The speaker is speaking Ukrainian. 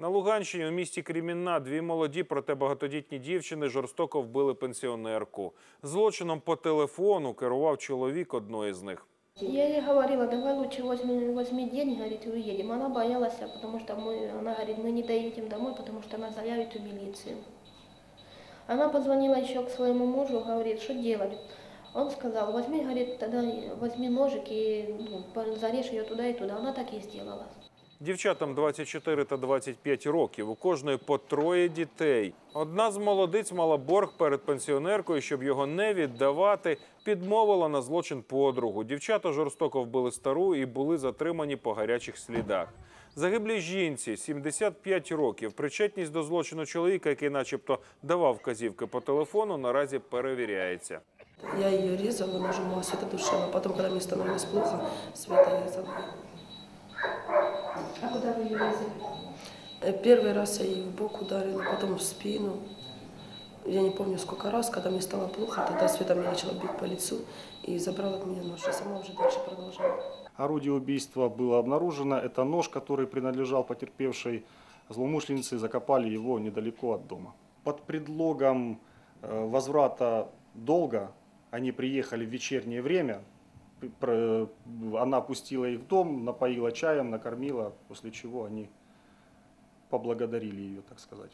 На Луганщині у місті Кремінна дві молоді, проте багатодітні дівчини жорстоко вбили пенсіонерку. Злочином по телефону керував чоловік одної з них. Я ей говорила, давай лучше возьми, возьми деньги, говорит, и уедем. Она боялась, потому что мы, не доедем домой, потому что она заявит в милицию. Она позвонила еще к своему мужу, говорит, что делать? Он сказал, возьми, говорит, тогда возьми ножик и ну, зарежь ее туда и туда. Она так и сделала. Дівчатам 24 та 25 років. У кожної по троє дітей. Одна з молодиць мала борг перед пенсіонеркою, щоб його не віддавати, підмовила на злочин подругу. Дівчата жорстоко вбили стару і були затримані по гарячих слідах. Загиблій жінці 75 років. Причетність до злочину чоловіка, який, начебто, давав вказівки по телефону, наразі перевіряється. Я ее резала, нажимала, Света душила. Потом, когда мне становилось плохо, Света резала. Ее резали? Э, Первый раз я ей в бок ударила, потом в спину. Я не помню сколько раз, когда мне стало плохо, тогда Света меня начала бить по лицу и забрала от меня нож. Я сама уже дальше продолжала. Орудие убийства было обнаружено. Это нож, который принадлежал потерпевшей злоумышленнице. Закопали его недалеко от дома. Под предлогом э, возврата долга они приехали в вечернее время. она пустила их в дом, напоила чаем, накормила, после чего они поблагодарили ее, так сказать.